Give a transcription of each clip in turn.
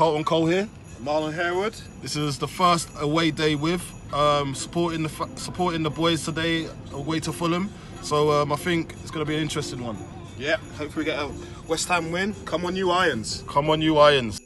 Carlton Cole here. Marlon Harewood. This is the first away day with um, supporting the supporting the boys today away to Fulham. So um, I think it's going to be an interesting one. Yeah, hopefully we get a West Ham win. Come on, you Irons. Come on, you Irons.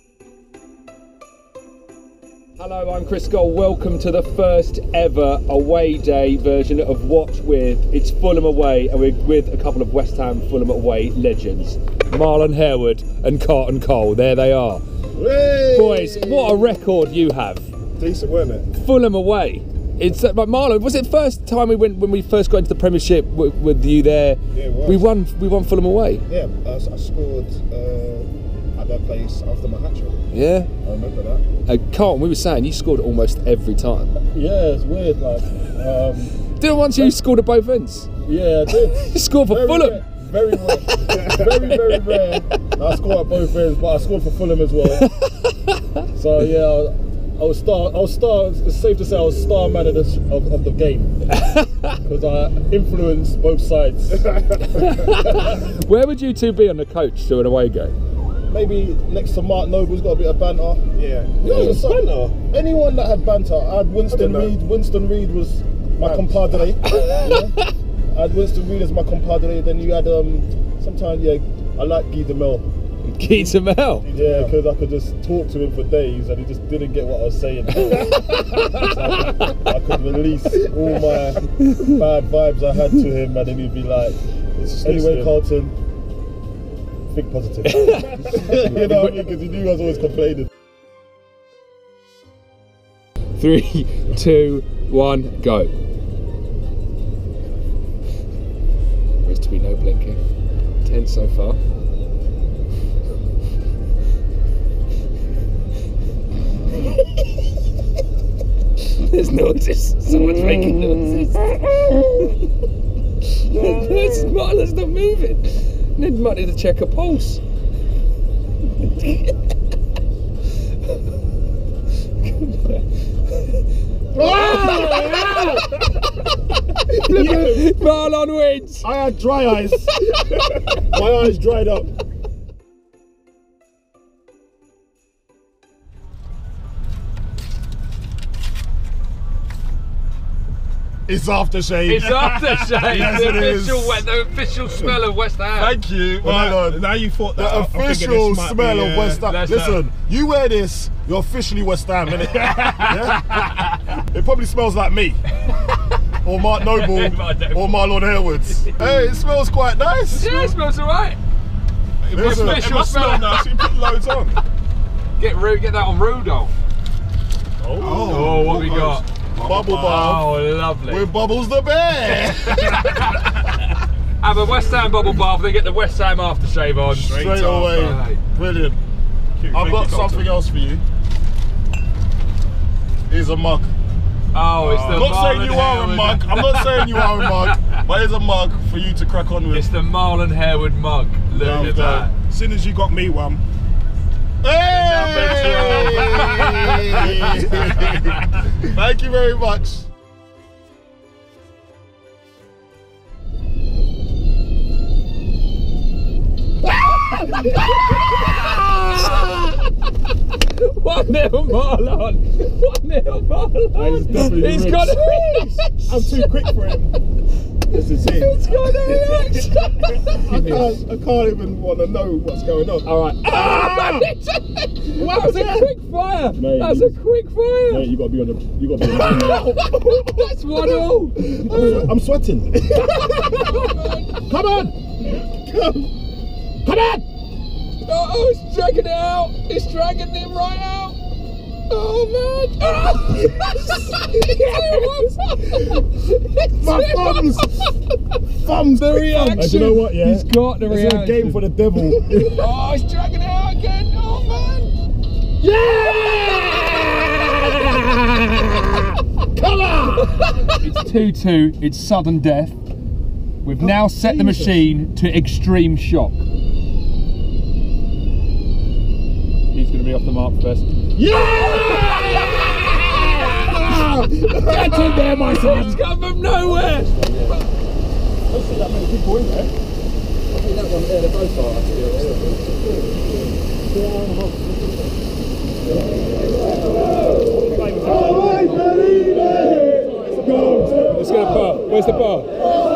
Hello, I'm Chris Gold. Welcome to the first ever away day version of Watch With. It's Fulham away, and we're with a couple of West Ham Fulham away legends, Marlon Harewood and Carlton Cole. There they are. Boys, what a record you have. Decent, weren't it? Fulham away. It's uh, but Marlon. Was it first time we went when we first got into the Premiership with, with you there? Yeah, it was. We won. We won Fulham away. Yeah, I, I scored uh, at that place after my hat trick. Yeah. I remember that. Uh, Carlton, we were saying you scored almost every time. Yeah, it's weird. Like, um, Didn't once you scored at both ends. yeah, I did. You scored for Very Fulham. rare- Very rare. very, very rare. I scored at both ends, but I scored for Fulham as well. so yeah, I was star. I was star. It's safe to say I was star man of, this, of, of the game because I influenced both sides. Where would you two be on the coach to an away game? Maybe next to Mark Noble's got a bit of banter. Yeah. Yeah, was banter. Anyone that had banter. I had Winston I Reid. Winston Reid was my compadre. yeah. I had Winston Reid as my compadre. Then you had um. Sometimes yeah, I like Guy Demel. Keith Mel. Yeah, because I could just talk to him for days and he just didn't get what I was saying. So I could release all my bad vibes I had to him and then he'd be like, anyway, Carlton, think positive. you know what I mean? Because he knew I was always complaining. Three, two, one, go. So far. There's noises. Someone's making noises. There's Marlon's not moving. Need money to check a pulse. Marlon wins. I had dry eyes. my eyes dried up. It's aftershave. It's aftershave. Yes, the, it is. official, the official smell of West Ham. Thank you. Well, Well, now, now you thought the that. I'm official smell be, of uh, West Ham. let's Listen, you wear this, you're officially West Ham, innit? yeah? It probably smells like me. Or Mark Noble, Mark Noble. or Marlon Harewood. hey, it smells quite nice. Yeah, it smells alright. Listen, Official It must smell smell. nice. You put loads on. Get Ru- get that on Rudolph. Oh, oh what we got? Bubble bath Oh, lovely. with Bubbles the bear. Have a West Ham bubble bath, then get the West Ham aftershave on. Straight after. away. Brilliant. Cute. I've Thank got you, Carlton. something else for you. Here's a mug. Oh, it's the I'm not saying you are a mug. I'm not saying you are a mug, but it's a mug for you to crack on with. It's the Marlon Harewood mug. Look Well at done. that. As soon as you got me one, Hey! Thank you very much. One nil Marlon. One nil Marlon. He's got a Reds. reaction. I'm too quick for him. This is it. He's got a reaction. I can't, I can't even want to know what's going on. All right. Ah! that was a quick fire. Mate, That's a quick fire. Mate, you got to be on the. You got to be on the. That's one all. I'm, I'm sweating. Come on! Come, come on! Oh, it's dragging it out. It's dragging him right out. Oh man! Oh. My thumbs! Thumbs! The reaction. And you know what? Yeah, He's got the It's reaction. a game for the devil. Oh, it's dragging it out again. Oh man! Come on! It's 2 2, it's sudden death. We've now set the machine to extreme shock. He's going to be off the mark first. Yeah! Get in there, my son! It's come from nowhere! don't see that many people in there. I think that one there, they're both are, to be honest. Let's get a bar. Where's the bar?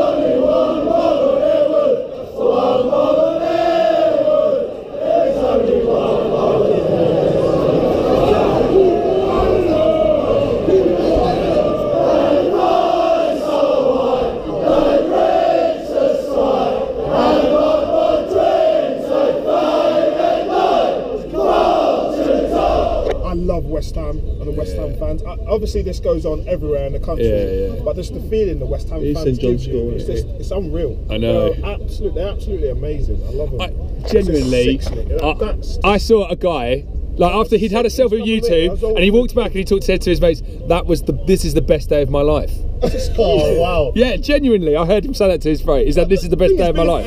West Ham and the West Ham fans. Uh, obviously, this goes on everywhere in the country. But just the feeling the West Ham It's fans give you, School, it's, just, it's unreal. I know. They're absolutely, they're absolutely amazing. I love them. I, genuinely, I, I saw a guy like after he'd had a selfie with He's unbelievable. I was YouTube, and he walked back and he talked said to his mates, "That was the this is the best day of my life." oh wow. Yeah, genuinely, I heard him say that to his mate. Is that this is the best day of my life?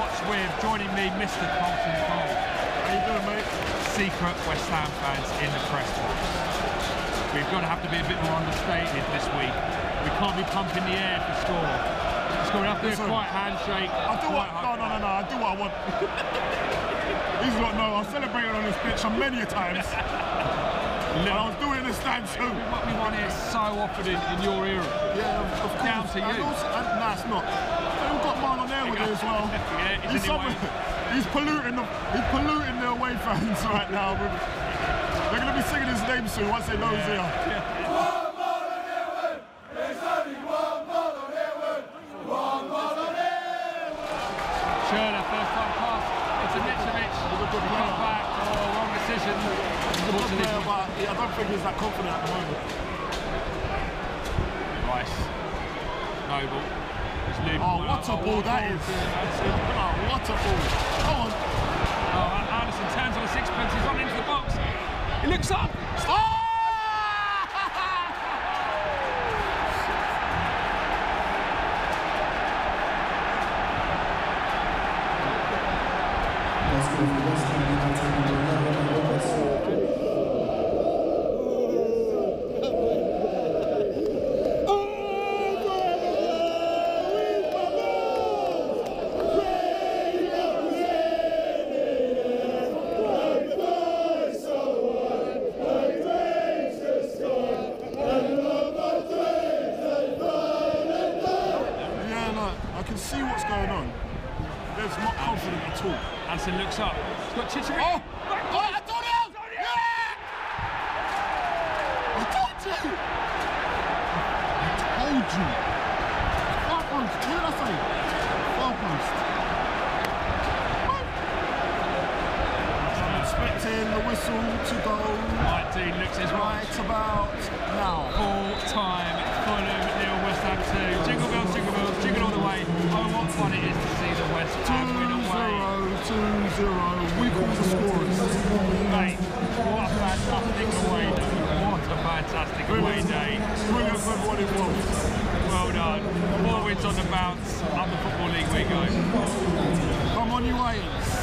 Watch with joining me, Mr. Carlton Cole. How you doing, mate? Secret West Ham fans in the press box. We've got to have to be a bit more understated this week. We can't be pumping the air for score. Score, we have to do a quiet handshake. I do what, no, no, no, no, I do what I want. He's got no, I've celebrated on this pitch so many a times. I was doing the stand too. What we want here so often in, in your era. Yeah, of, of Down course. to And you. also, and, nah, it's not. We've got Marlon there with it as well. Yeah, he's he's, in the way. he's polluting the, he's polluting the away fans right now. They're going to be singing his name soon once they know he's here. Schürrle, first time pass. It's a Mitrovic. He's a good player. back. Oh, wrong decision. He's a good player, but yeah, I don't think he's that confident at the moment. Rice. Noble. Oh, what a ball that is. Oh, what a ball. Come on. Oh, Anderson turns on a sixpence. He's on into the box. He looks up. Oh! Yeah, no, I can see what's going on. There's not confident at all. Anderson looks up. He's got Chicharito. Oh! Oh, Antonio! Yeah! I told you! I told you! Far post, what did I say? Far post. I'm expecting the whistle to go Right, Dean looks his right. right about now. Full time. Fulham nil, West Ham two. Jingle bells, jingle bells, jingle all the way. Oh, what fun it is to see the West Ham win away. 2-0, 2-0. We call the scorers. Mate, what a fantastic away day. What a fantastic away day. Brilliant for everyone involved. Well done. Four wins on the bounce. Up the Football League we go. Come on, you Ian.